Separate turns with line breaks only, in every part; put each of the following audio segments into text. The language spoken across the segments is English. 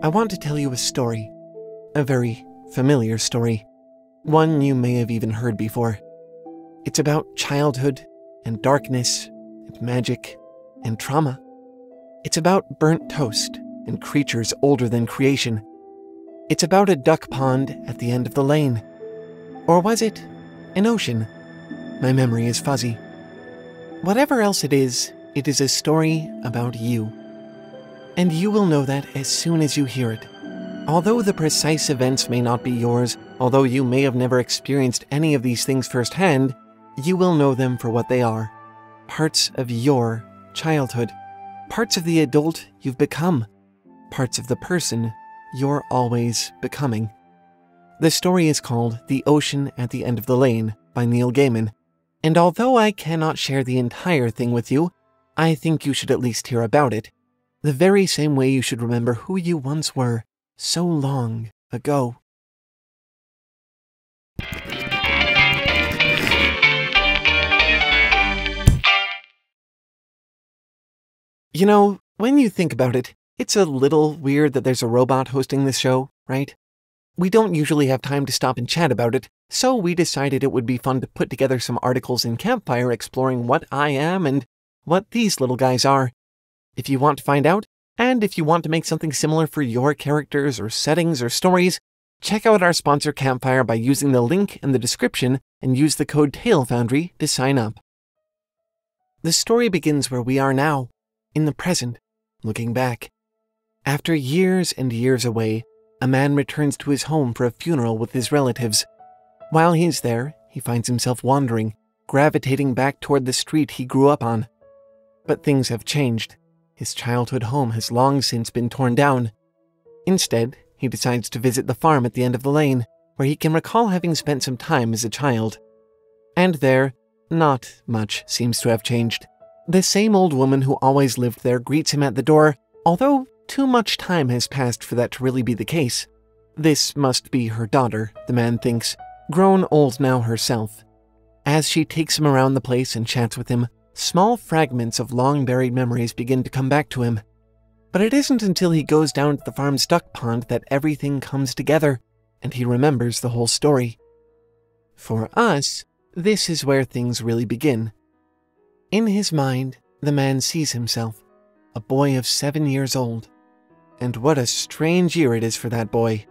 I want to tell you a story. A very familiar story. One you may have even heard before. It's about childhood and darkness and magic and trauma. It's about burnt toast and creatures older than creation. It's about a duck pond at the end of the lane. Or was it an ocean? My memory is fuzzy. Whatever else it is, it is a story about you. And you will know that as soon as you hear it. Although the precise events may not be yours, although you may have never experienced any of these things firsthand, you will know them for what they are. Parts of your childhood, parts of the adult you've become, parts of the person you're always becoming. The story is called The Ocean at the End of the Lane by Neil Gaiman, and although I cannot share the entire thing with you, I think you should at least hear about it, the very same way you should remember who you once were so long ago. You know, when you think about it, it's a little weird that there's a robot hosting this show, right? We don't usually have time to stop and chat about it, so we decided it would be fun to put together some articles in Campfire exploring what I am and what these little guys are. If you want to find out, and if you want to make something similar for your characters or settings or stories, check out our sponsor Campfire by using the link in the description and use the code TaleFoundry to sign up. The story begins where we are now, in the present, looking back. After years and years away, a man returns to his home for a funeral with his relatives. While he's there, he finds himself wandering, gravitating back toward the street he grew up on. But things have changed. His childhood home has long since been torn down. Instead, he decides to visit the farm at the end of the lane, where he can recall having spent some time as a child. And there, not much seems to have changed. The same old woman who always lived there greets him at the door, although too much time has passed for that to really be the case. This must be her daughter, the man thinks, grown old now herself. As she takes him around the place and chats with him, small fragments of long buried memories begin to come back to him. But it isn't until he goes down to the farm's duck pond that everything comes together and he remembers the whole story. For us, this is where things really begin. In his mind, the man sees himself, a boy of seven years old. And what a strange year it is for that boy.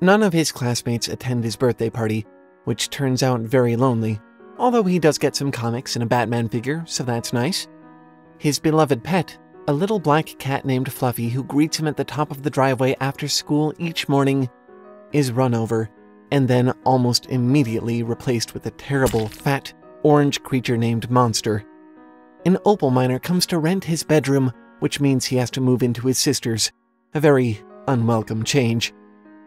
None of his classmates attend his birthday party, which turns out very lonely, although he does get some comics and a Batman figure, so that's nice. His beloved pet, a little black cat named Fluffy who greets him at the top of the driveway after school each morning, is run over and then almost immediately replaced with a terrible, fat, orange creature named Monster. An opal miner comes to rent his bedroom, which means he has to move into his sister's, a very unwelcome change.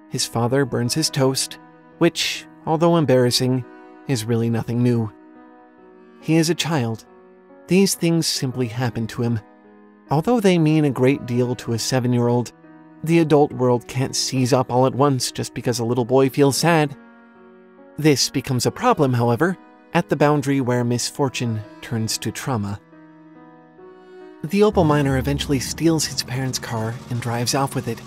His father burns his toast, which, although embarrassing, is really nothing new. He is a child. These things simply happen to him. Although they mean a great deal to a seven year old, the adult world can't seize up all at once just because a little boy feels sad. This becomes a problem, however, at the boundary where misfortune turns to trauma. The opal miner eventually steals his parents' car and drives off with it.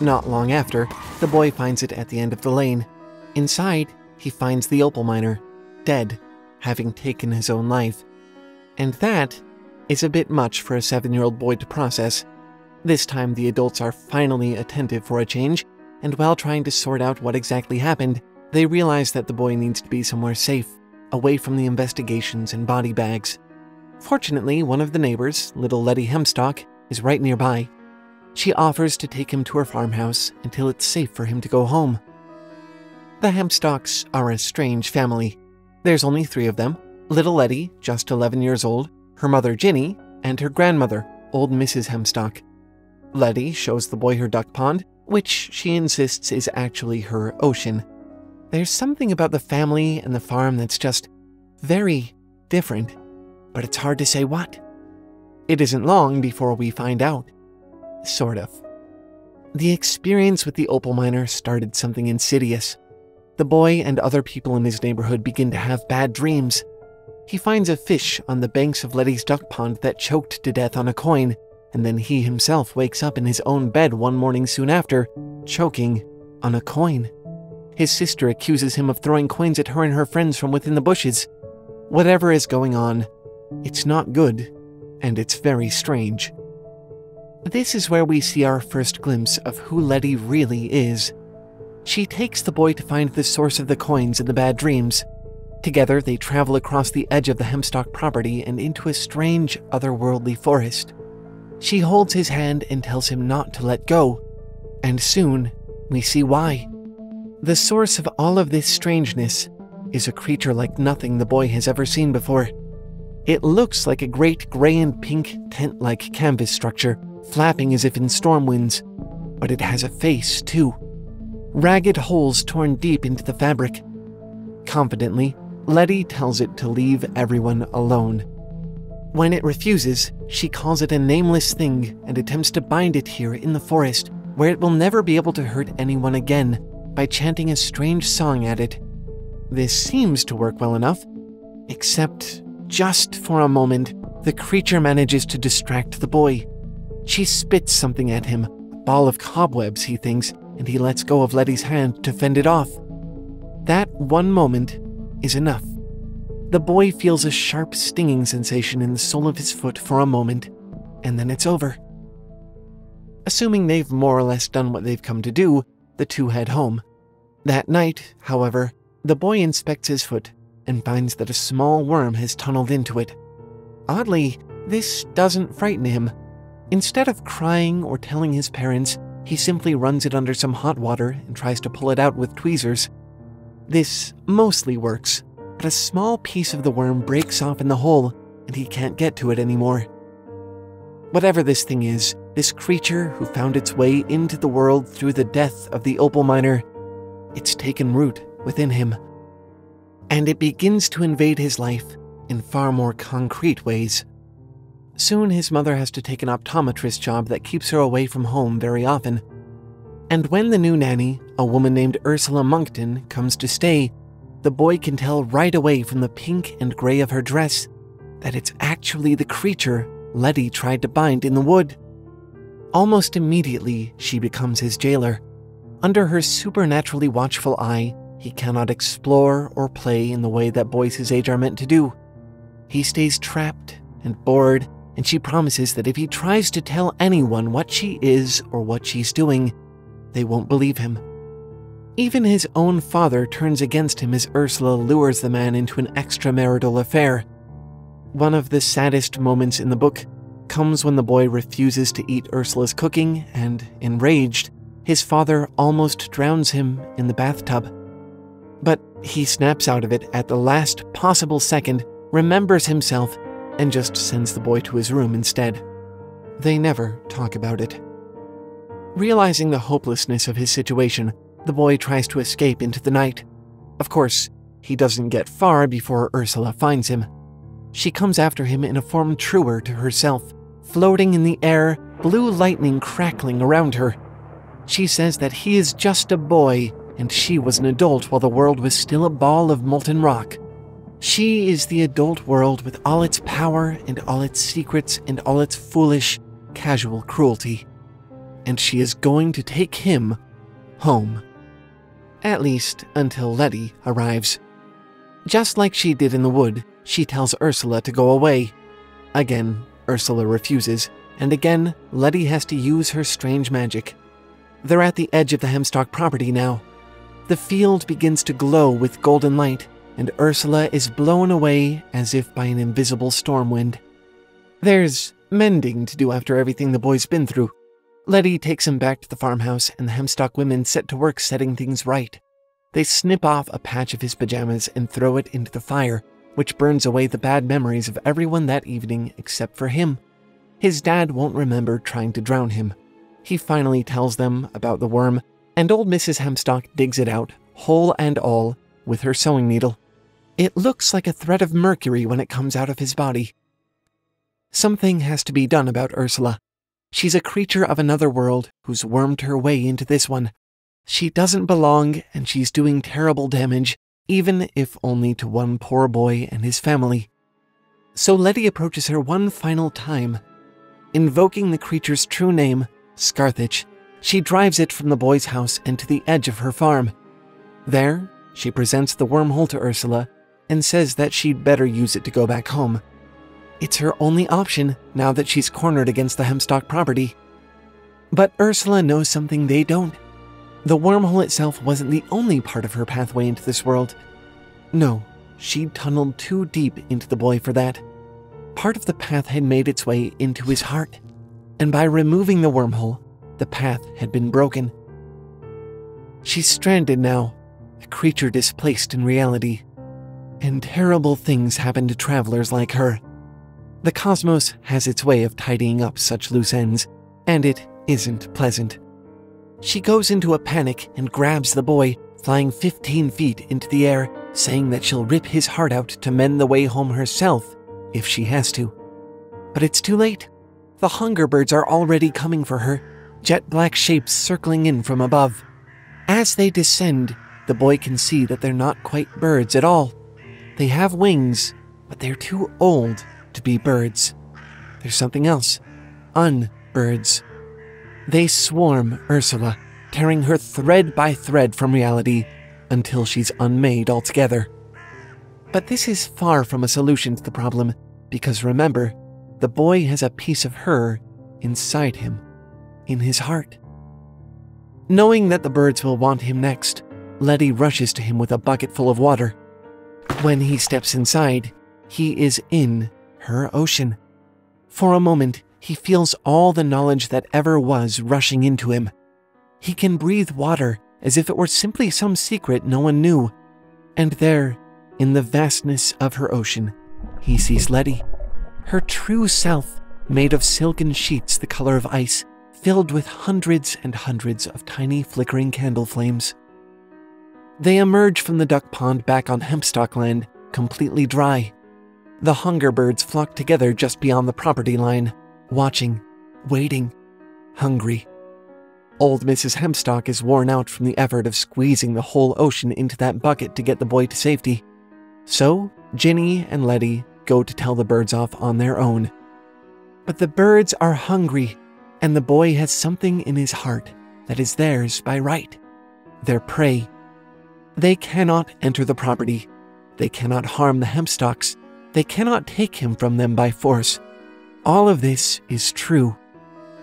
Not long after, the boy finds it at the end of the lane. Inside, he finds the opal miner, dead, having taken his own life. And that is a bit much for a seven year old boy to process. This time, the adults are finally attentive for a change, and while trying to sort out what exactly happened, they realize that the boy needs to be somewhere safe, away from the investigations and body bags. Fortunately, one of the neighbors, little Lettie Hempstock, is right nearby. She offers to take him to her farmhouse until it's safe for him to go home. The Hempstocks are a strange family. There's only three of them little Lettie, just 11 years old, her mother Ginny, and her grandmother, old Mrs. Hempstock. Lettie shows the boy her duck pond, which she insists is actually her ocean. There's something about the family and the farm that's just very different but it's hard to say what. It isn't long before we find out. Sort of. The experience with the opal miner started something insidious. The boy and other people in his neighborhood begin to have bad dreams. He finds a fish on the banks of Lettie's duck pond that choked to death on a coin, and then he himself wakes up in his own bed one morning soon after, choking on a coin. His sister accuses him of throwing coins at her and her friends from within the bushes. Whatever is going on, it's not good, and it's very strange. This is where we see our first glimpse of who Lettie really is. She takes the boy to find the source of the coins and the bad dreams. Together, they travel across the edge of the Hempstock property and into a strange, otherworldly forest. She holds his hand and tells him not to let go, and soon we see why. The source of all of this strangeness is a creature like nothing the boy has ever seen before. It looks like a great gray and pink tent like canvas structure, flapping as if in storm winds, but it has a face too. Ragged holes torn deep into the fabric. Confidently, Lettie tells it to leave everyone alone. When it refuses, she calls it a nameless thing and attempts to bind it here in the forest, where it will never be able to hurt anyone again, by chanting a strange song at it. This seems to work well enough, except just for a moment, the creature manages to distract the boy. She spits something at him, ball of cobwebs, he thinks, and he lets go of Lettie's hand to fend it off. That one moment is enough. The boy feels a sharp stinging sensation in the sole of his foot for a moment, and then it's over. Assuming they've more or less done what they've come to do, the two head home. That night, however, the boy inspects his foot and finds that a small worm has tunneled into it. Oddly, this doesn't frighten him. Instead of crying or telling his parents, he simply runs it under some hot water and tries to pull it out with tweezers. This mostly works, but a small piece of the worm breaks off in the hole and he can't get to it anymore. Whatever this thing is, this creature who found its way into the world through the death of the opal miner, it's taken root within him. And it begins to invade his life in far more concrete ways. Soon his mother has to take an optometrist job that keeps her away from home very often. And when the new nanny, a woman named Ursula Monkton, comes to stay, the boy can tell right away from the pink and gray of her dress that it's actually the creature Lettie tried to bind in the wood. Almost immediately, she becomes his jailer. Under her supernaturally watchful eye, he cannot explore or play in the way that boys his age are meant to do. He stays trapped and bored, and she promises that if he tries to tell anyone what she is or what she's doing, they won't believe him. Even his own father turns against him as Ursula lures the man into an extramarital affair. One of the saddest moments in the book comes when the boy refuses to eat Ursula's cooking, and, enraged, his father almost drowns him in the bathtub. But he snaps out of it at the last possible second, remembers himself, and just sends the boy to his room instead. They never talk about it. Realizing the hopelessness of his situation, the boy tries to escape into the night. Of course, he doesn't get far before Ursula finds him. She comes after him in a form truer to herself, floating in the air, blue lightning crackling around her. She says that he is just a boy and she was an adult while the world was still a ball of molten rock. She is the adult world with all its power and all its secrets and all its foolish, casual cruelty and she is going to take him home. At least until Lettie arrives. Just like she did in the wood, she tells Ursula to go away. Again, Ursula refuses, and again, Lettie has to use her strange magic. They're at the edge of the Hempstock property now. The field begins to glow with golden light, and Ursula is blown away as if by an invisible storm wind. There's mending to do after everything the boy's been through, Lettie takes him back to the farmhouse, and the Hempstock women set to work setting things right. They snip off a patch of his pajamas and throw it into the fire, which burns away the bad memories of everyone that evening except for him. His dad won't remember trying to drown him. He finally tells them about the worm, and old Mrs. Hempstock digs it out, whole and all, with her sewing needle. It looks like a thread of mercury when it comes out of his body. Something has to be done about Ursula. She's a creature of another world who's wormed her way into this one. She doesn't belong, and she's doing terrible damage, even if only to one poor boy and his family. So Lettie approaches her one final time. Invoking the creature's true name, Skarthach, she drives it from the boy's house and to the edge of her farm. There, she presents the wormhole to Ursula and says that she'd better use it to go back home. It's her only option now that she's cornered against the Hempstock property. But Ursula knows something they don't. The wormhole itself wasn't the only part of her pathway into this world. No, she'd tunneled too deep into the boy for that. Part of the path had made its way into his heart, and by removing the wormhole, the path had been broken. She's stranded now, a creature displaced in reality. And terrible things happen to travelers like her. The cosmos has its way of tidying up such loose ends, and it isn't pleasant. She goes into a panic and grabs the boy, flying 15 feet into the air, saying that she'll rip his heart out to mend the way home herself if she has to. But it's too late. The hunger birds are already coming for her, jet black shapes circling in from above. As they descend, the boy can see that they're not quite birds at all. They have wings, but they're too old to be birds. There's something else unbirds. They swarm Ursula, tearing her thread by thread from reality until she's unmade altogether. But this is far from a solution to the problem, because remember, the boy has a piece of her inside him, in his heart. Knowing that the birds will want him next, Lettie rushes to him with a bucket full of water. When he steps inside, he is in her ocean. For a moment, he feels all the knowledge that ever was rushing into him. He can breathe water as if it were simply some secret no one knew. And there, in the vastness of her ocean, he sees Lettie, her true self, made of silken sheets the color of ice, filled with hundreds and hundreds of tiny flickering candle flames. They emerge from the duck pond back on Hempstock land, completely dry. The hunger birds flock together just beyond the property line, watching, waiting, hungry. Old Mrs. Hempstock is worn out from the effort of squeezing the whole ocean into that bucket to get the boy to safety. So, Ginny and Lettie go to tell the birds off on their own. But the birds are hungry, and the boy has something in his heart that is theirs by right, their prey. They cannot enter the property. They cannot harm the hemp hempstocks. They cannot take him from them by force. All of this is true.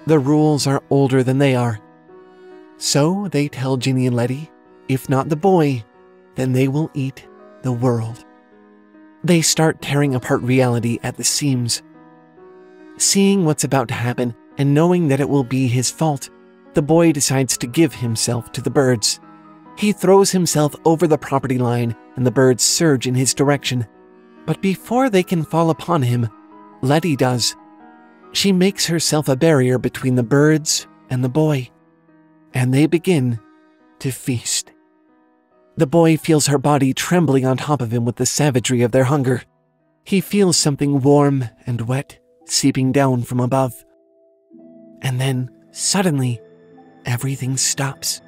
The rules are older than they are. So they tell Ginny and Lettie, if not the boy, then they will eat the world. They start tearing apart reality at the seams. Seeing what's about to happen and knowing that it will be his fault, the boy decides to give himself to the birds. He throws himself over the property line, and the birds surge in his direction. But before they can fall upon him, Lettie does. She makes herself a barrier between the birds and the boy, and they begin to feast. The boy feels her body trembling on top of him with the savagery of their hunger. He feels something warm and wet seeping down from above. And then, suddenly, everything stops.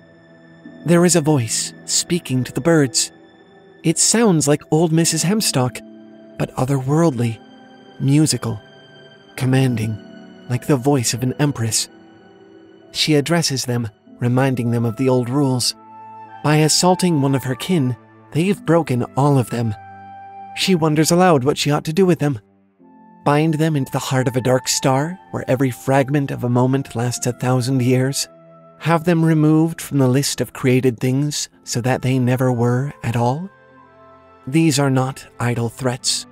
There is a voice speaking to the birds. It sounds like old Mrs. Hempstock, but otherworldly, musical, commanding, like the voice of an empress. She addresses them, reminding them of the old rules. By assaulting one of her kin, they've broken all of them. She wonders aloud what she ought to do with them. Bind them into the heart of a dark star, where every fragment of a moment lasts a thousand years? Have them removed from the list of created things so that they never were at all? These are not idle threats,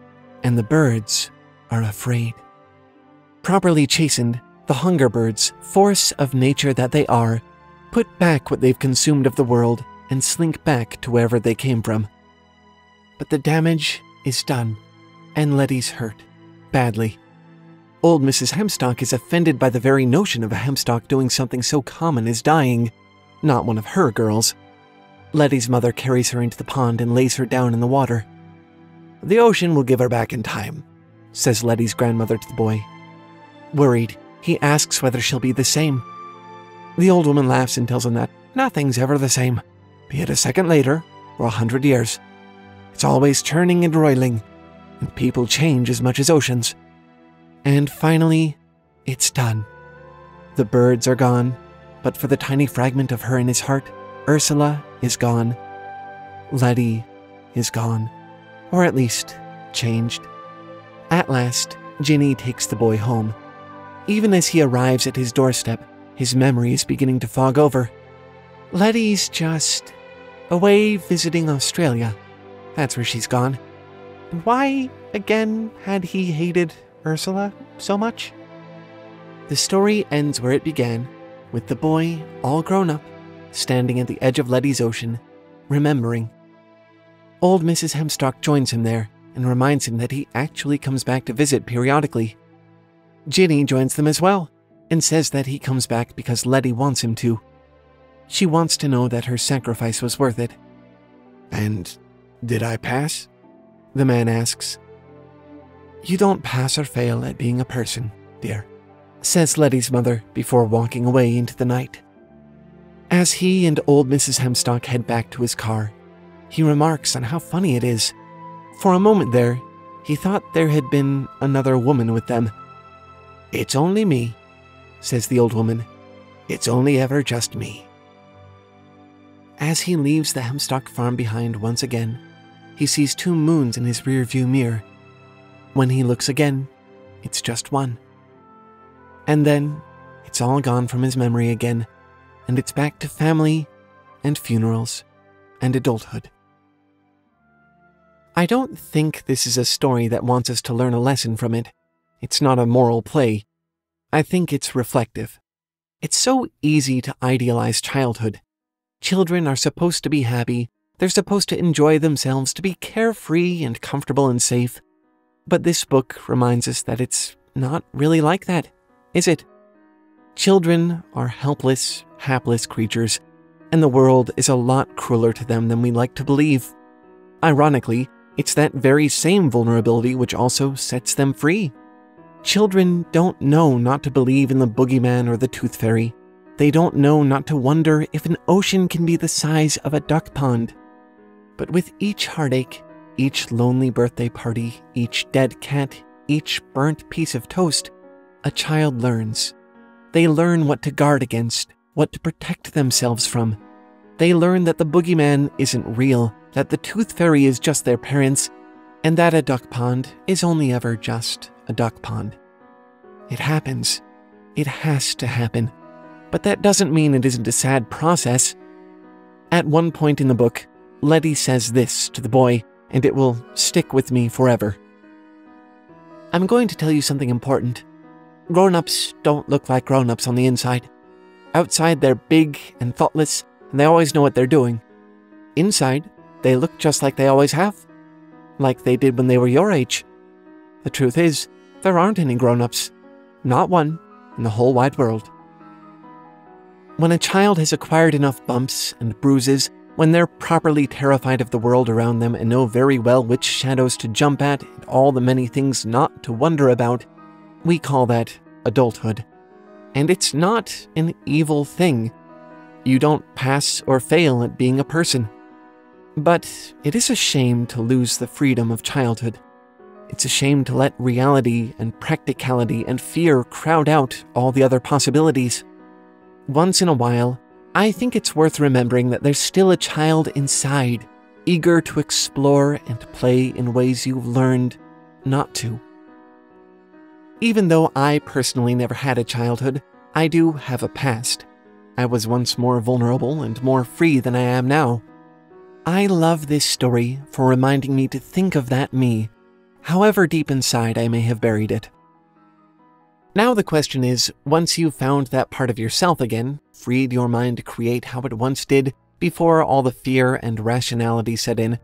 and the birds are afraid. Properly chastened, the hunger birds, force of nature that they are, put back what they've consumed of the world and slink back to wherever they came from. But the damage is done, and Lettie's hurt, badly. Old Mrs. Hempstock is offended by the very notion of a Hempstock doing something so common as dying, not one of her girls. Lettie's mother carries her into the pond and lays her down in the water. The ocean will give her back in time, says Lettie's grandmother to the boy. Worried, he asks whether she'll be the same. The old woman laughs and tells him that nothing's ever the same, be it a second later or a hundred years. It's always turning and roiling, and people change as much as oceans. And finally, It's done. The birds are gone, but for the tiny fragment of her in his heart, Ursula is gone. Lettie is gone, or at least changed. At last, Ginny takes the boy home. Even as he arrives at his doorstep, his memory is beginning to fog over. Lettie's just away visiting Australia. That's where she's gone. And why, again, had he hated Ursula so much? The story ends where it began, with the boy, all grown up, standing at the edge of Lettie's ocean, remembering. Old Mrs. Hempstock joins him there and reminds him that he actually comes back to visit periodically. Ginny joins them as well and says that he comes back because Lettie wants him to. She wants to know that her sacrifice was worth it.
And did I pass?
The man asks. You don't pass or fail at being a person, dear, says Lettie's mother before walking away into the night. As he and old Mrs. Hempstock head back to his car, he remarks on how funny it is. For a moment there, he thought there had been another woman with them.
It's only me, says the old woman. It's only ever just me.
As he leaves the Hempstock farm behind once again, he sees two moons in his rearview mirror. When he looks again, it's just one. And then it's all gone from his memory again, and it's back to family and funerals and adulthood. I don't think this is a story that wants us to learn a lesson from it. It's not a moral play. I think it's reflective. It's so easy to idealize childhood. Children are supposed to be happy, they're supposed to enjoy themselves, to be carefree and comfortable and safe. But this book reminds us that it's not really like that, is it? Children are helpless, hapless creatures, and the world is a lot crueler to them than we like to believe. Ironically, it's that very same vulnerability which also sets them free. Children don't know not to believe in the boogeyman or the tooth fairy. They don't know not to wonder if an ocean can be the size of a duck pond. But with each heartache, each lonely birthday party, each dead cat, each burnt piece of toast, a child learns. They learn what to guard against, what to protect themselves from. They learn that the boogeyman isn't real, that the tooth fairy is just their parents, and that a duck pond is only ever just a duck pond. It happens. It has to happen. But that doesn't mean it isn't a sad process. At one point in the book, Lettie says this to the boy, and it will stick with me forever. I'm going to tell you something important. Grown ups don't look like grown ups on the inside. Outside, they're big and thoughtless, and they always know what they're doing. Inside, they look just like they always have, like they did when they were your age. The truth is, there aren't any grown ups, not one in the whole wide world. When a child has acquired enough bumps and bruises, when they're properly terrified of the world around them and know very well which shadows to jump at and all the many things not to wonder about, we call that adulthood. And it's not an evil thing. You don't pass or fail at being a person. But it is a shame to lose the freedom of childhood. It's a shame to let reality and practicality and fear crowd out all the other possibilities. Once in a while, I think it's worth remembering that there's still a child inside, eager to explore and play in ways you've learned not to. Even though I personally never had a childhood, I do have a past. I was once more vulnerable and more free than I am now. I love this story for reminding me to think of that me, however deep inside I may have buried it. Now the question is, once you've found that part of yourself again, freed your mind to create how it once did, before all the fear and rationality set in,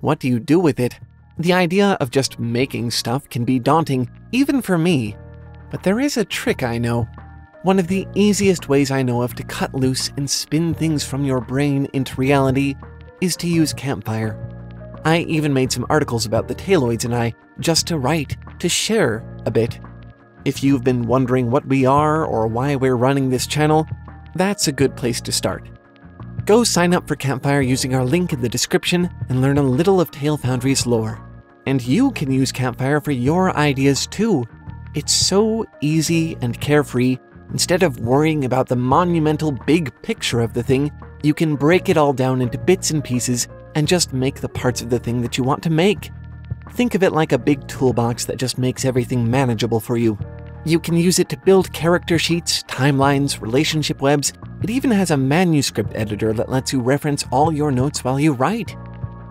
what do you do with it? The idea of just making stuff can be daunting, even for me. But there is a trick I know. One of the easiest ways I know of to cut loose and spin things from your brain into reality is to use Campfire. I even made some articles about the taloids and I, just to write, to share a bit. If you've been wondering what we are or why we're running this channel, that's a good place to start. Go sign up for Campfire using our link in the description and learn a little of Tale Foundry's lore. And you can use Campfire for your ideas too. It's so easy and carefree. Instead of worrying about the monumental big picture of the thing, you can break it all down into bits and pieces and just make the parts of the thing that you want to make. Think of it like a big toolbox that just makes everything manageable for you. You can use it to build character sheets, timelines, relationship webs. It even has a manuscript editor that lets you reference all your notes while you write.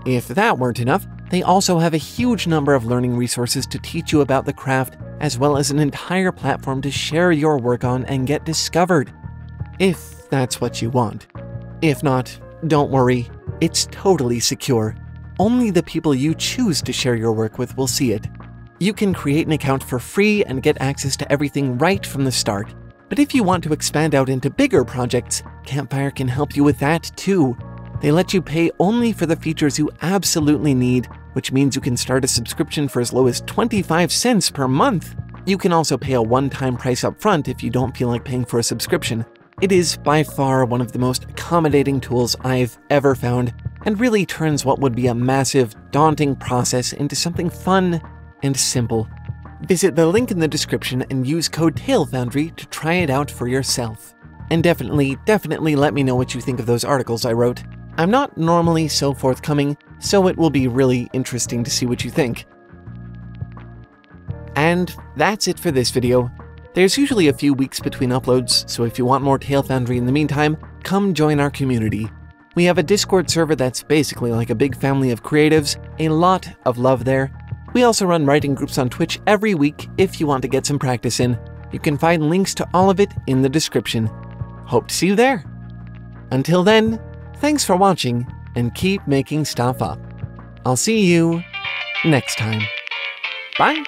If that weren't enough, they also have a huge number of learning resources to teach you about the craft, as well as an entire platform to share your work on and get discovered. If that's what you want. If not, don't worry, it's totally secure. Only the people you choose to share your work with will see it. You can create an account for free and get access to everything right from the start. But if you want to expand out into bigger projects, Campfire can help you with that too. They let you pay only for the features you absolutely need, which means you can start a subscription for as low as 25 cents per month. You can also pay a one time price up front if you don't feel like paying for a subscription. It is by far one of the most accommodating tools I've ever found, and really turns what would be a massive, daunting process into something fun and simple. Visit the link in the description and use code TaleFoundry to try it out for yourself. And definitely, definitely let me know what you think of those articles I wrote. I'm not normally so forthcoming, so it will be really interesting to see what you think. And that's it for this video. There's usually a few weeks between uploads, so if you want more Tale Foundry in the meantime, come join our community. We have a Discord server that's basically like a big family of creatives, a lot of love there. We also run writing groups on Twitch every week if you want to get some practice in. You can find links to all of it in the description. Hope to see you there. Until then, thanks for watching and keep making stuff up. I'll see you next time. Bye.